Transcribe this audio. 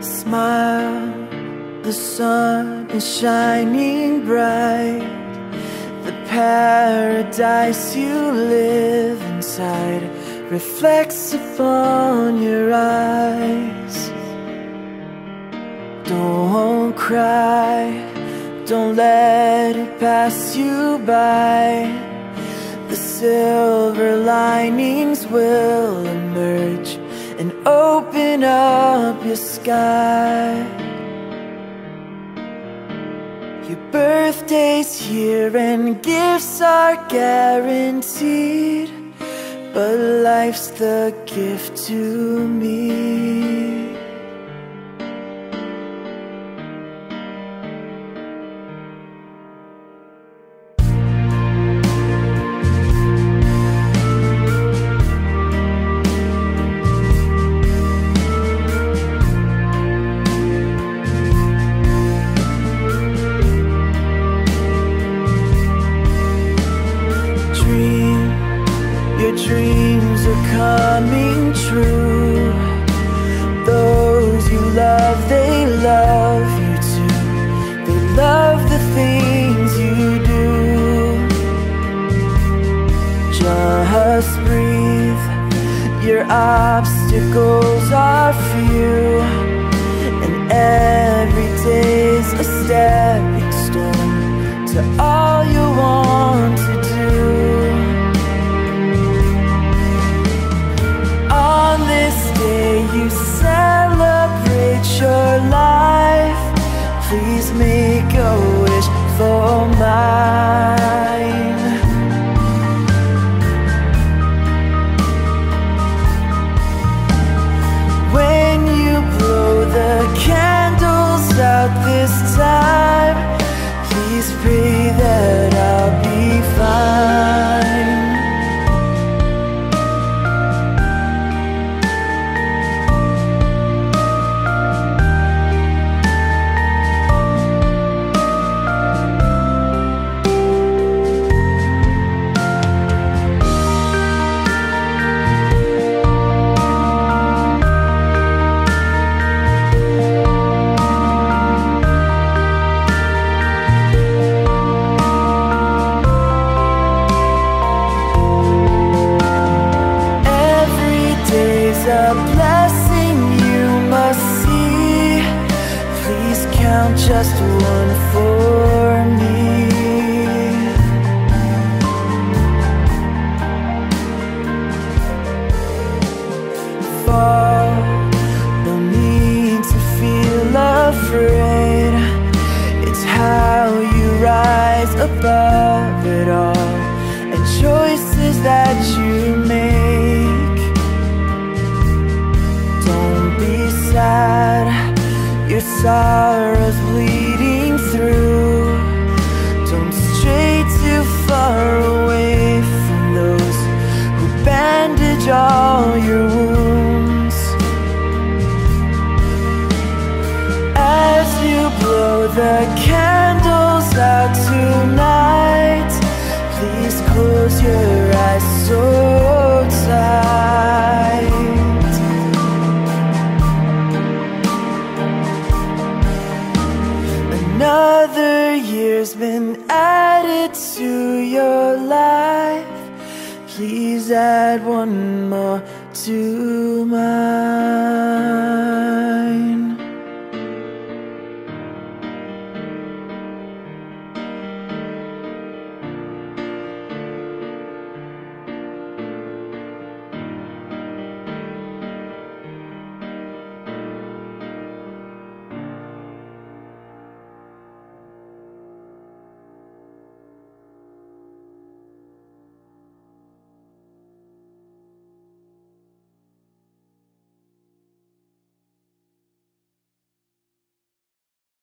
Smile, the sun is shining bright. The paradise you live inside reflects upon your eyes. Don't cry, don't let it pass you by. The silver linings will and open up your sky. Your birthday's here and gifts are guaranteed. But life's the gift to me. Obstacles are few. And every day's a stepping stone to all you want to do. On this day, you celebrate your life. Please make a blessing you must see. Please count just one for me. Fall, no need to feel afraid. It's how you rise above it all and choices that you sorrow's bleeding through. Don't stray too far away from those who bandage all your wounds. As you blow the candles out tonight, please close your eyes so tight. Another year's been added to your life. Please add one more to mine.